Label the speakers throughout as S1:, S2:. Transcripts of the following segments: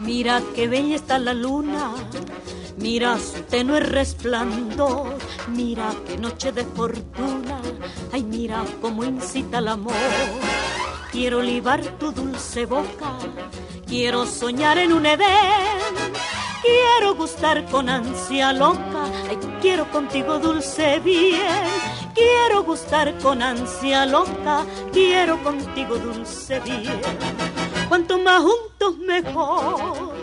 S1: Mira qué bella está la luna, mira su tenue resplandor, mira qué noche de fortuna, ay mira cómo incita el amor. Quiero libar tu dulce boca, quiero soñar en un Edén, quiero gustar con ansia loca, quiero contigo dulce bien, quiero gustar con ansia loca, quiero contigo dulce bien. Cuanto más juntos mejor,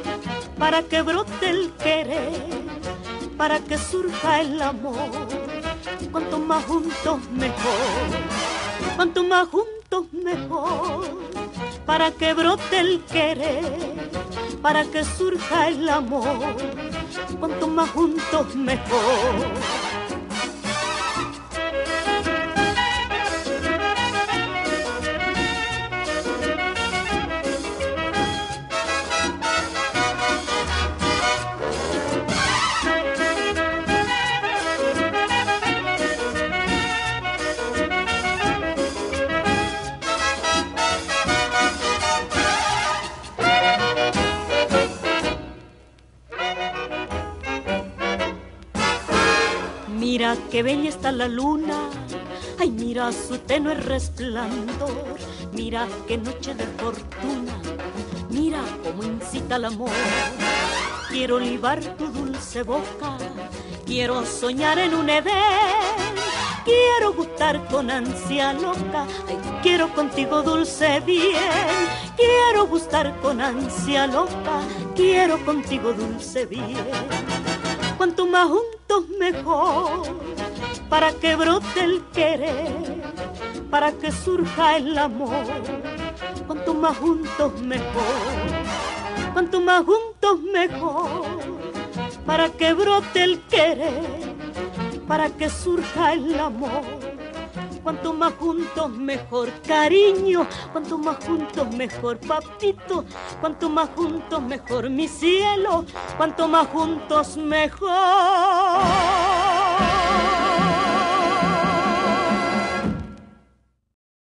S1: para que brote el querer, para que surja el amor. Cuanto más juntos mejor, cuanto más juntos mejor, para que brote el querer, para que surja el amor. Cuanto más juntos mejor. Mira qué bella está la luna, ay mira su tenue resplandor, mira qué noche de fortuna, mira cómo incita el amor. Quiero libar tu dulce boca, quiero soñar en un Edén, quiero gustar con ansia loca, ay, quiero contigo dulce bien, quiero gustar con ansia loca, quiero contigo dulce bien cuanto más juntos mejor, para que brote el querer, para que surja el amor, cuanto más juntos mejor, cuanto más juntos mejor, para que brote el querer, para que surja el amor. Cuanto más juntos mejor, cariño. Cuanto más juntos mejor, papito. Cuanto más juntos mejor, mi cielo. Cuanto más juntos mejor.